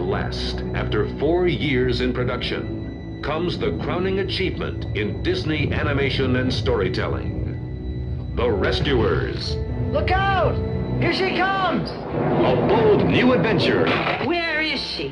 last, after four years in production, comes the crowning achievement in Disney animation and storytelling. The Rescuers. Look out! Here she comes! A bold new adventure. Where is she?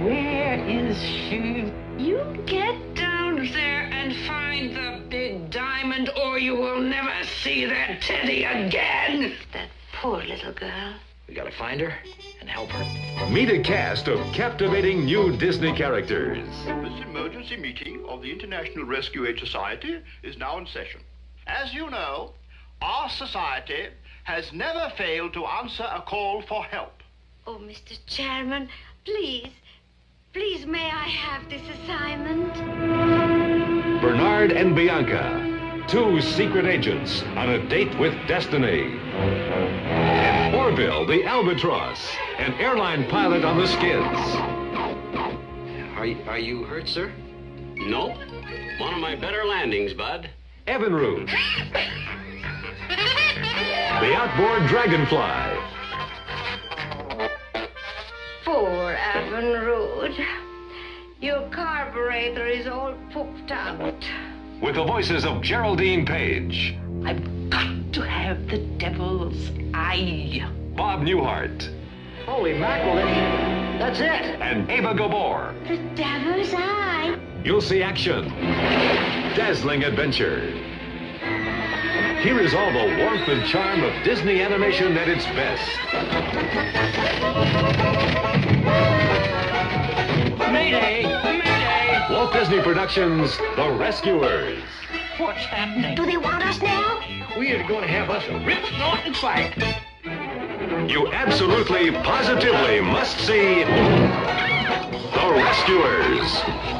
Where is she? You get down there and find the big diamond, or you will never see that Teddy again. That poor little girl. We gotta find her and help her. Meet a cast of captivating new Disney characters. This emergency meeting of the International Rescue Aid Society is now in session. As you know, our society has never failed to answer a call for help. Oh, Mr. Chairman, please, please may I have this assignment? Bernard and Bianca, two secret agents on a date with destiny. And Orville, the albatross, an airline pilot on the skids. Are, y- are you hurt, sir? Nope. One of my better landings, Bud. Evinrude, the outboard dragonfly. Poor Evinrude. Your carburetor is all pooped out. With the voices of Geraldine Page, I've got to have the devil's eye. Bob Newhart, Holy mackerel, that's, that's it! and Eva Gabor. The devil's eye. You'll see action, dazzling adventure. Here is all the warmth and charm of Disney animation at its best. Mayday! Mayday! Walt Disney Productions, The Rescuers. What's happening? Do they want us now? We are going to have us a rip snorting fight. You absolutely, positively must see The Rescuers.